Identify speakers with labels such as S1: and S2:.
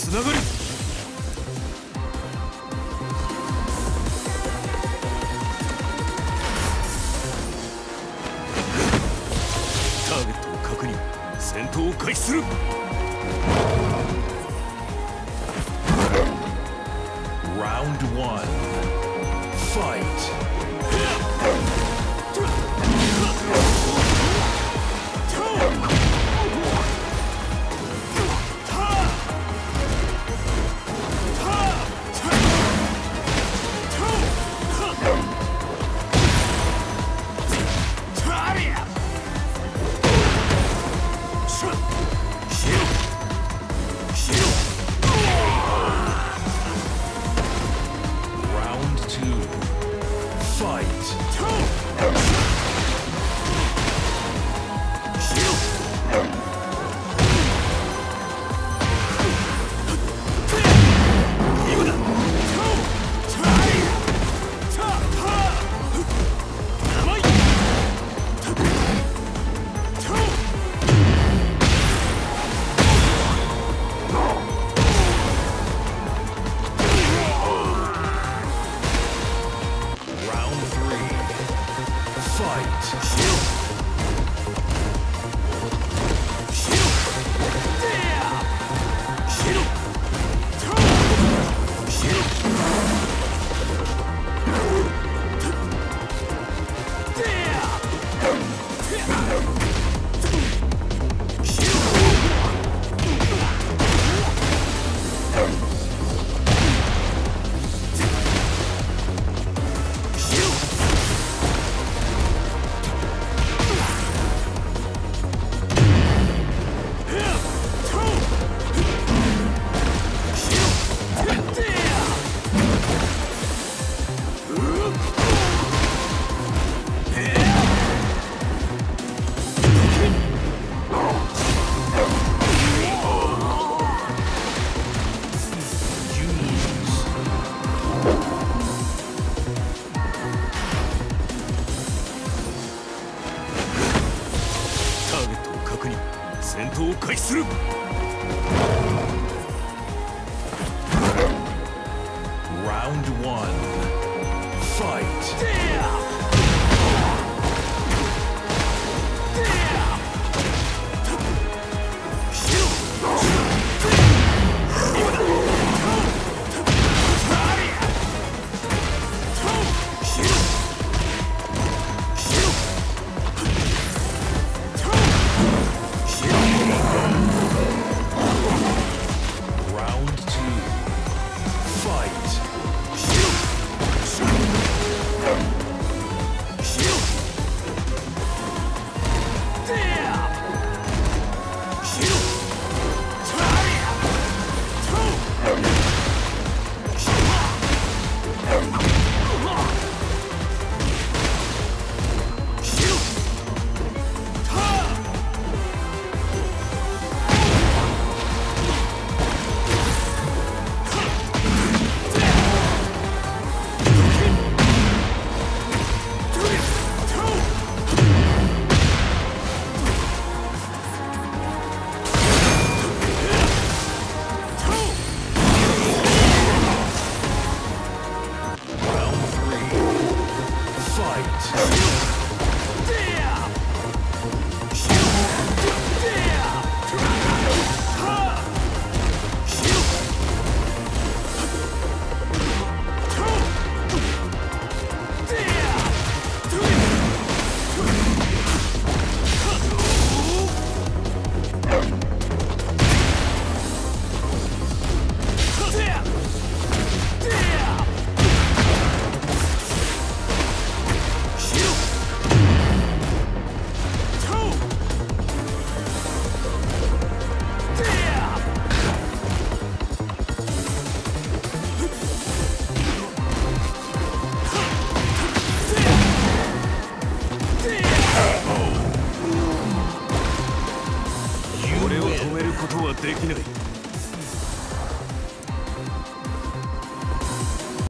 S1: つながるターゲットを確認戦闘を開始する
S2: Round one. Fight.